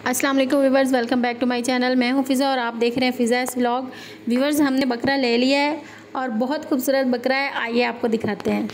अस्सलाम वालेकुम viewers, welcome back to my channel. मैं हूँ फ़िज़ा और आप देख रहे हैं फ़िज़ा इस व्लॉग। व्यूवर्स, हमने बकरा ले लिया है और बहुत खूबसूरत बकरा है। आइए आपको दिखाते हैं।